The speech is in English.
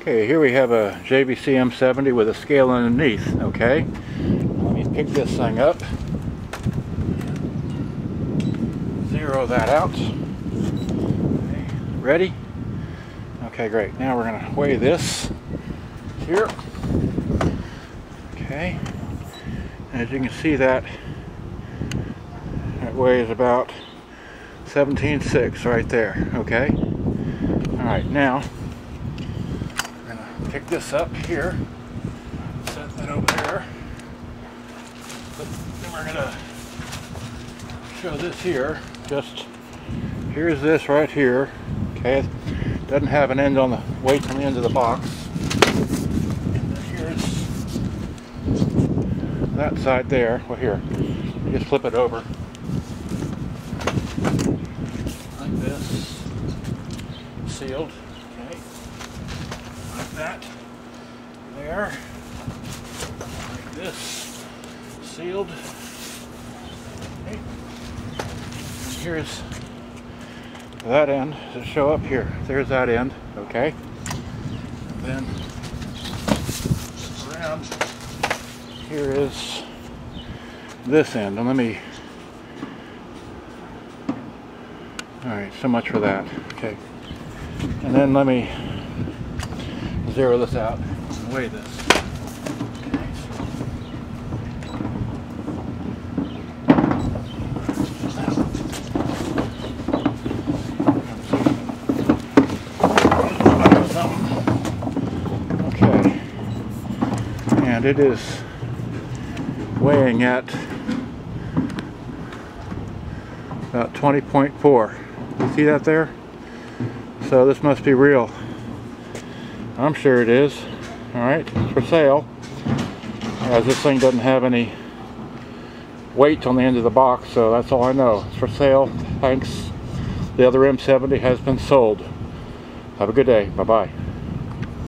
Okay, here we have a JVC M70 with a scale underneath, okay? Let me pick this thing up. Zero that out. Okay, ready? Okay, great. Now we're going to weigh this here. Okay. As you can see that, that weighs about 17.6 right there, okay? Alright, now pick this up here, set that over there. But then we're gonna show this here. Just here's this right here. Okay, it doesn't have an end on the weight on the end of the box. And then here's that side there. Well, here, just flip it over like this, sealed that there, like this, sealed. Okay. Here's that end to show up here. There's that end, okay? And then around here is this end. And let me all right so much for that okay and then let me zero this out and weigh this. Okay, and it is weighing at about 20.4. You see that there? So this must be real. I'm sure it is. Alright, for sale. As this thing doesn't have any weight on the end of the box, so that's all I know. It's for sale. Thanks. The other M70 has been sold. Have a good day. Bye-bye.